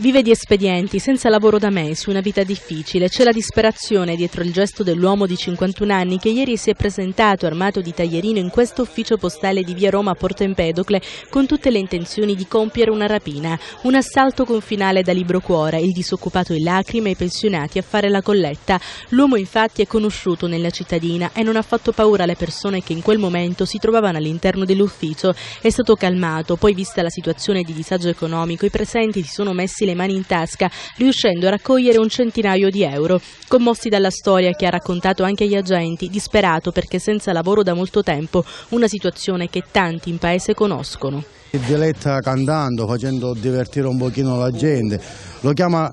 Vive di espedienti, senza lavoro da mesi, una vita difficile. C'è la disperazione dietro il gesto dell'uomo di 51 anni che ieri si è presentato armato di taglierino in questo ufficio postale di via Roma a Porto Empedocle con tutte le intenzioni di compiere una rapina. Un assalto con finale da libro cuore, il disoccupato in lacrime e i pensionati a fare la colletta. L'uomo infatti è conosciuto nella cittadina e non ha fatto paura alle persone che in quel momento si trovavano all'interno dell'ufficio. È stato calmato, poi vista la situazione di disagio economico i presenti si sono messi le mani in tasca, riuscendo a raccogliere un centinaio di euro. Commossi dalla storia che ha raccontato anche agli agenti, disperato perché senza lavoro da molto tempo, una situazione che tanti in paese conoscono. Diletta cantando, facendo divertire un pochino la gente, lo, chiama,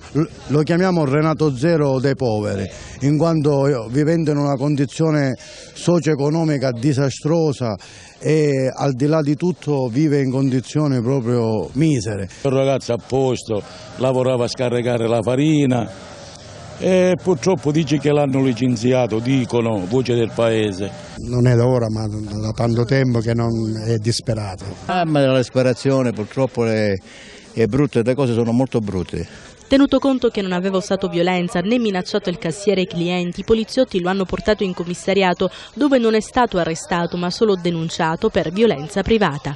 lo chiamiamo Renato Zero dei poveri, in quanto vivendo in una condizione socio-economica disastrosa e al di là di tutto vive in condizioni proprio misere. Un ragazzo a posto, lavorava a scaricare la farina, e purtroppo dice che l'hanno licenziato, dicono, voce del paese. Non è da ora ma da tanto tempo che non è disperato. Ah, ma la disperazione purtroppo è, è brutta, le cose sono molto brutte. Tenuto conto che non aveva usato violenza né minacciato il cassiere e i clienti, i poliziotti lo hanno portato in commissariato dove non è stato arrestato ma solo denunciato per violenza privata.